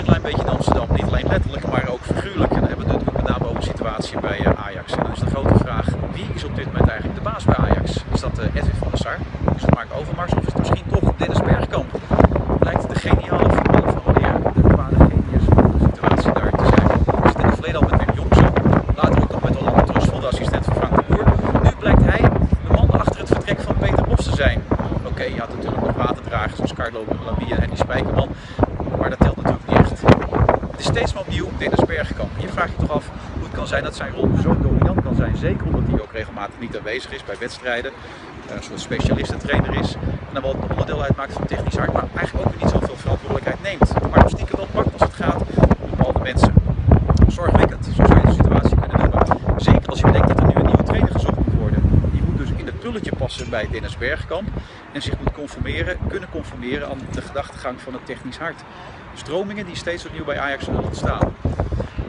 klein beetje in Amsterdam. Niet alleen letterlijk, maar ook figuurlijk. En dan hebben we het met name over de situatie bij eh, Ajax. En dan is de grote vraag, wie is op dit moment eigenlijk de baas bij Ajax? Is dat uh, Edwin van der Sar? Is het Mark Overmars? Of is het misschien toch Dennis Bergkamp? Lijkt de geniale voetballer van wanneer de kwade genius van de situatie daar te zijn. Is het in het verleden al met Wim Jong zo? Later ook nog met Orlando Trustful, de assistent van Frank de Boer. Nu blijkt hij de man achter het vertrek van Peter Bos te zijn. Oké, je had natuurlijk nog waterdragers zoals Carlo Lambia en die Spijkerman. Maar dat natuurlijk niet echt. Het is steeds maar opnieuw Dennis Bergkamp. Je vraagt je toch af hoe het kan zijn dat zijn rol zo dominant kan zijn. Zeker omdat hij ook regelmatig niet aanwezig is bij wedstrijden. Een soort specialistentrainer is. En dan wel een onderdeel uitmaakt van technisch hart. Maar eigenlijk ook weer niet zoveel verantwoordelijkheid neemt. Maar nog stiekem wel pakt als het gaat om bepaalde mensen. Zorgwekkend, zo zou je de situatie kunnen noemen. Zeker als je bedenkt dat er nu een nieuwe trainer gezocht moet worden. Die moet dus in het pulletje passen bij Dennis Bergkamp. En zich moet conformeren, kunnen conformeren aan de gedachtegang van het technisch hart. Stromingen die steeds opnieuw bij Ajax zullen ontstaan.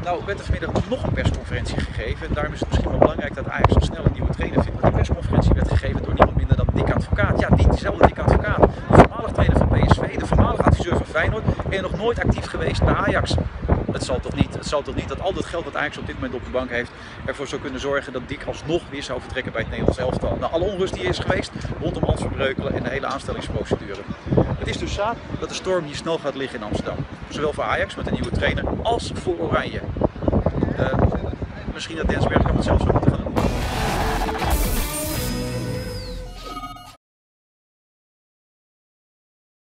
Nou werd er vanmiddag nog een persconferentie gegeven. En daarom is het misschien wel belangrijk dat Ajax zo snel een nieuwe trainer vindt. Want die persconferentie werd gegeven door niemand minder dan Dick Advocaat. Ja, die, diezelfde Dick Advocaat. De voormalig trainer van PSV, de voormalig adviseur van Feyenoord. En nog nooit actief geweest bij Ajax. Het zal, toch niet, het zal toch niet dat al dat geld dat Ajax op dit moment op de bank heeft ervoor zou kunnen zorgen dat Dick alsnog weer zou vertrekken bij het Nederlands elftal. Nou, alle onrust die is geweest rondom Hans Verbreukelen en de hele aanstellingsprocedure. Het is dus zaak dat de storm hier snel gaat liggen in Amsterdam. Zowel voor Ajax met een nieuwe trainer als voor Oranje. Uh, misschien dat Dennis Bergkamp het zelfs ook